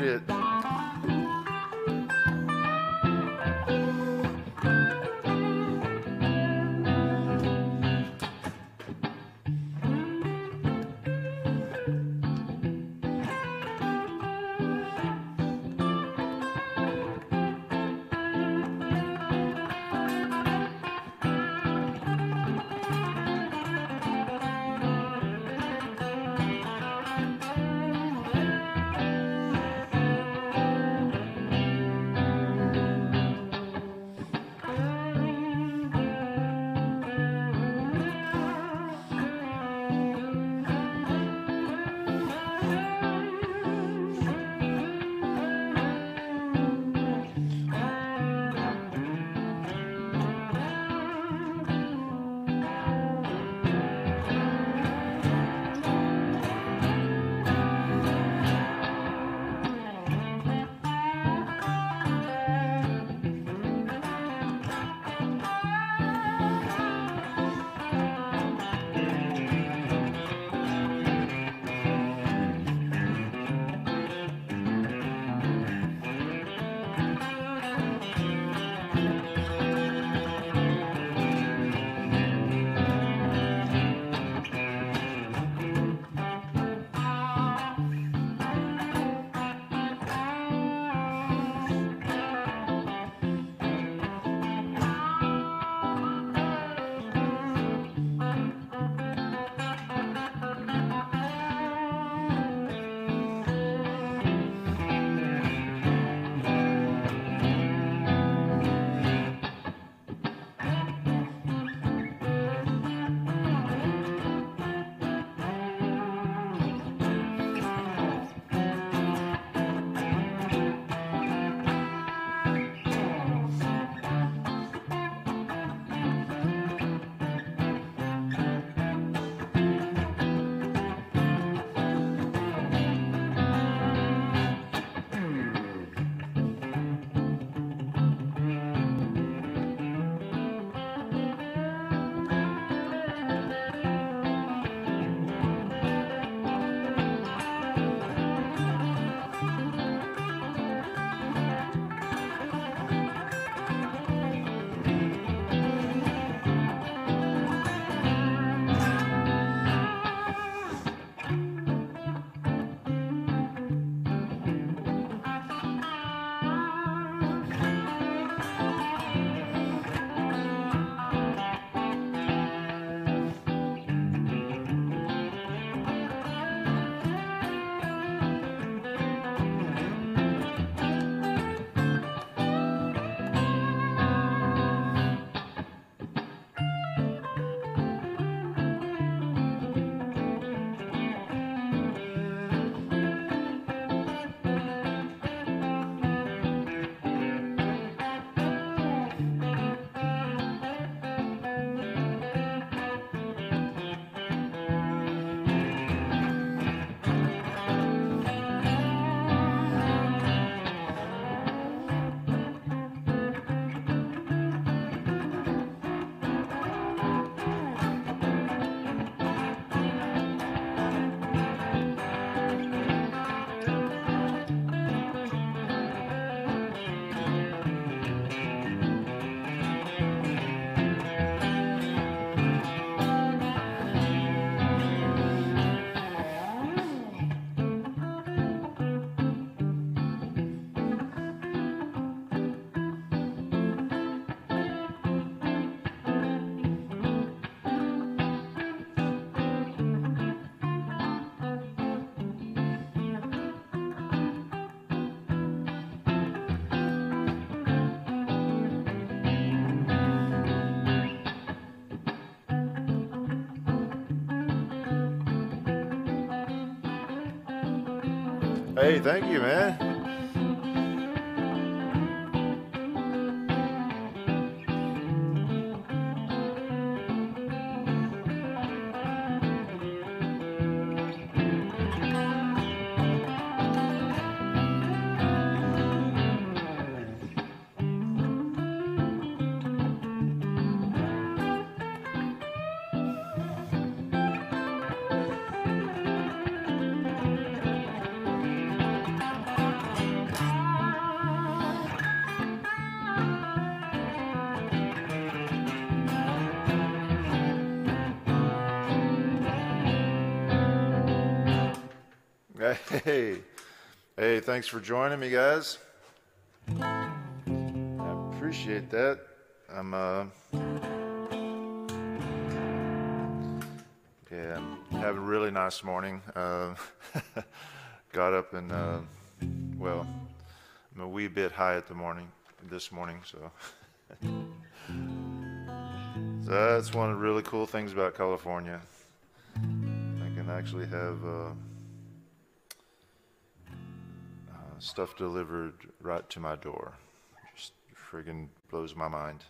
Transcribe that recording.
shit. Hey, thank you, man. Hey, hey, thanks for joining me, guys. I appreciate that. I'm, uh, yeah, I'm having a really nice morning. Uh, got up and, uh, well, I'm a wee bit high at the morning, this morning, so. so that's one of the really cool things about California. I can actually have, uh, stuff delivered right to my door. Just friggin' blows my mind.